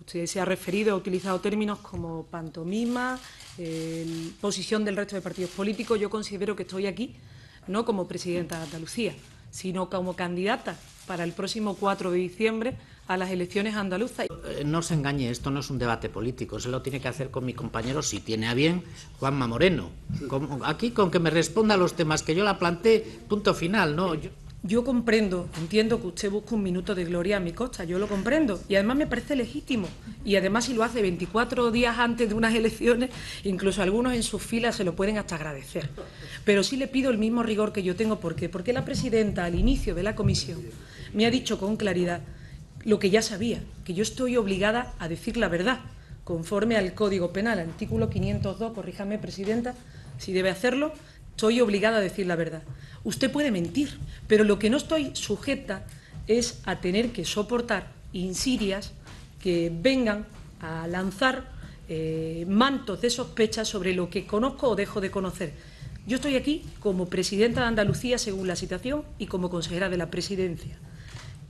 Usted se ha referido, ha utilizado términos como pantomima, eh, posición del resto de partidos políticos. Yo considero que estoy aquí no como presidenta de Andalucía, sino como candidata para el próximo 4 de diciembre a las elecciones andaluzas. Eh, no se engañe, esto no es un debate político, se lo tiene que hacer con mi compañero, si tiene a bien, Juanma Moreno. aquí con que me responda a los temas que yo la planteé, punto final, ¿no? Yo comprendo, entiendo que usted busca un minuto de gloria a mi costa, yo lo comprendo y además me parece legítimo. Y además si lo hace 24 días antes de unas elecciones, incluso algunos en sus filas se lo pueden hasta agradecer. Pero sí le pido el mismo rigor que yo tengo, ¿por qué? Porque la presidenta al inicio de la comisión me ha dicho con claridad lo que ya sabía, que yo estoy obligada a decir la verdad, conforme al Código Penal, artículo 502, corríjame, presidenta, si debe hacerlo, estoy obligada a decir la verdad. Usted puede mentir, pero lo que no estoy sujeta es a tener que soportar insirias que vengan a lanzar eh, mantos de sospecha sobre lo que conozco o dejo de conocer. Yo estoy aquí como presidenta de Andalucía según la situación y como consejera de la presidencia.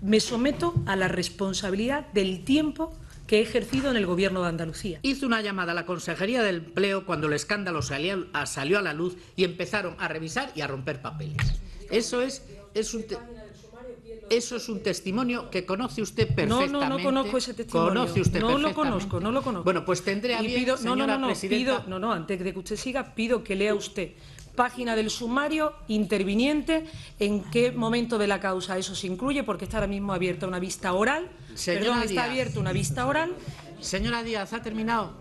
Me someto a la responsabilidad del tiempo que he ejercido en el Gobierno de Andalucía. Hizo una llamada a la Consejería del Empleo cuando el escándalo salió, a la luz y empezaron a revisar y a romper papeles. Eso es, es un... Eso es un testimonio que conoce usted perfectamente. No, no, no conozco ese testimonio. Conoce usted no lo conozco, no lo conozco. Bueno, pues tendré a bien, no, no, no, presidenta... Pido, no, no, antes de que usted siga, pido que lea usted página del sumario, interviniente, en qué momento de la causa eso se incluye, porque está ahora mismo abierta una vista oral. Perdón, está abierta una vista oral. Señora Díaz, ¿ha terminado?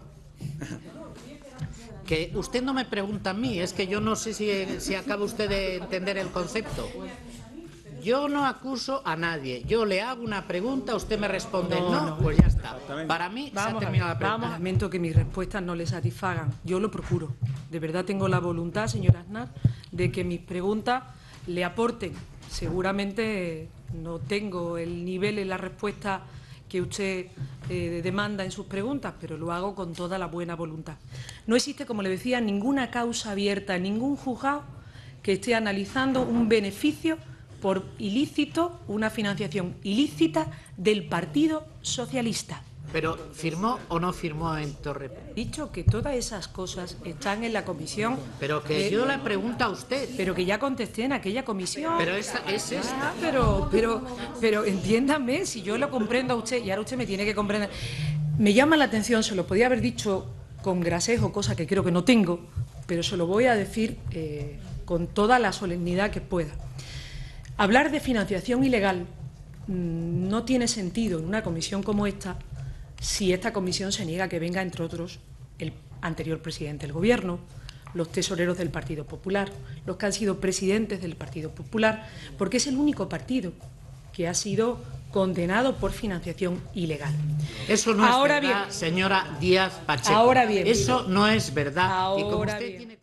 Que usted no me pregunta a mí, es que yo no sé si, si acaba usted de entender el concepto. Yo no acuso a nadie. Yo le hago una pregunta, usted me responde no, pues ya está. Para mí se ha terminado la pregunta. Vamos, lamento que mis respuestas no le satisfagan. Yo lo procuro. De verdad tengo la voluntad, señora Aznar, de que mis preguntas le aporten. Seguramente no tengo el nivel en la respuesta que usted eh, demanda en sus preguntas, pero lo hago con toda la buena voluntad. No existe, como le decía, ninguna causa abierta, ningún juzgado que esté analizando un beneficio por ilícito, una financiación ilícita del Partido Socialista. Pero ¿firmó o no firmó en Torre? Dicho que todas esas cosas están en la comisión. Pero que yo le pregunto a usted. Pero que ya contesté en aquella comisión. Pero esa, es esta. Ah, pero, pero, pero entiéndame, si yo lo comprendo a usted, y ahora usted me tiene que comprender. Me llama la atención, se lo podía haber dicho con grasejo, cosa que creo que no tengo, pero se lo voy a decir eh, con toda la solemnidad que pueda. Hablar de financiación ilegal mm, no tiene sentido en una comisión como esta si esta comisión se niega a que venga, entre otros, el anterior presidente del Gobierno, los tesoreros del Partido Popular, los que han sido presidentes del Partido Popular, porque es el único partido que ha sido condenado por financiación ilegal. Eso no es verdad, señora Díaz Pacheco. Ahora bien. Eso no es verdad. Ahora bien.